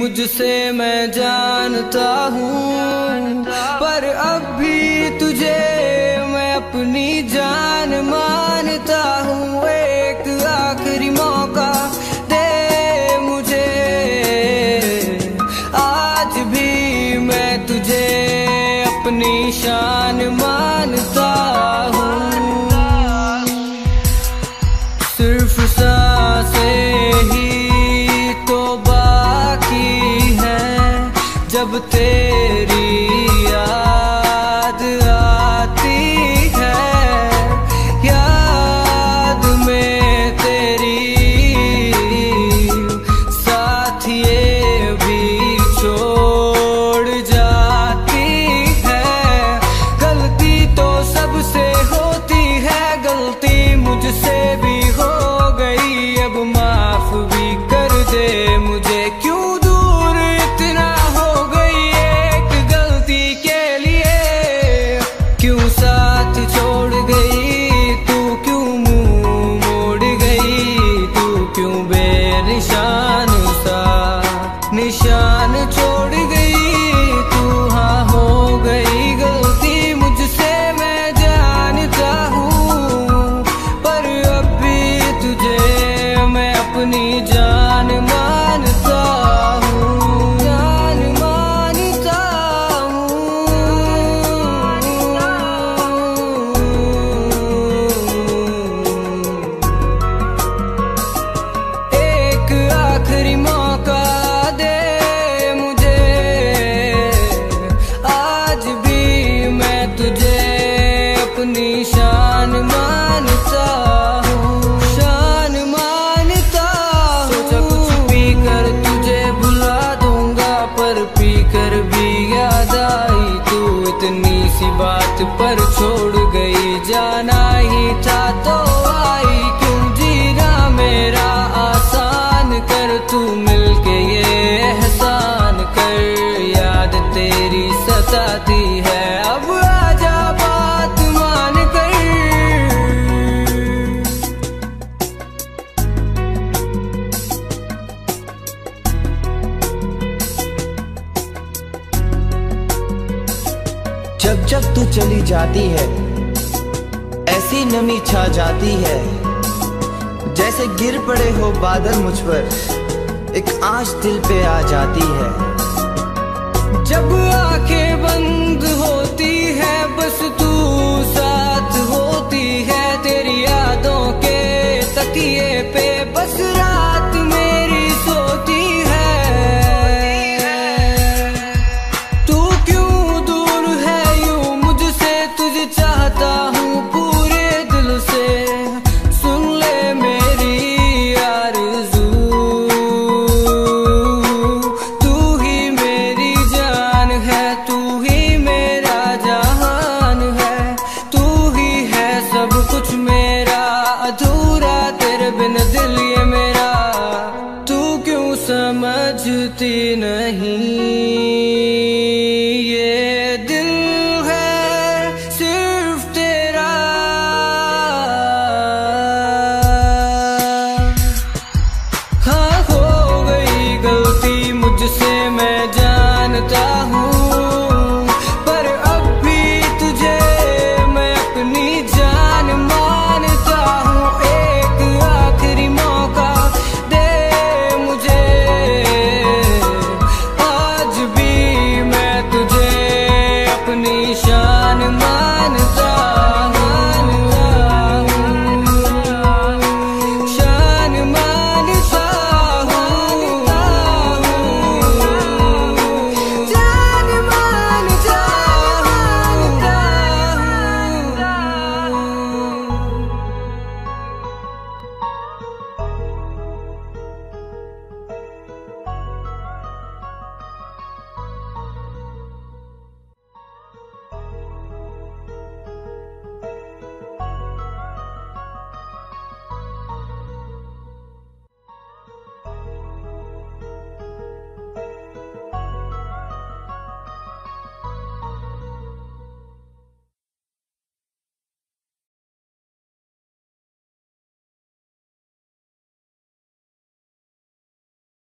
مجھ سے میں جانتا ہوں، پر اب بھی تجھے میں اپنی جان مانتا ہوں۔ ایک آخری موقع دے مجھے، آج بھی میں تجھے اپنی شان مانتا ہوں۔ صرف سانسیں تیری یاد آتی ہے، یاد میں تیری ساتھ یہ بھی چھوڑ جاتی ہے۔ غلطی تو سب سے ہوتی ہے، غلطی مجھ سے بھی ہو time جب جب تو چلی جاتی ہے، ایسی نمی چھا جاتی ہے۔ جیسے گر پڑے ہو بادل مجھ پر، ایک آنچ دل پہ آ جاتی ہے۔ ادھورا تیرے بن دل یہ میرا تو کیوں سمجھتی نہیں؟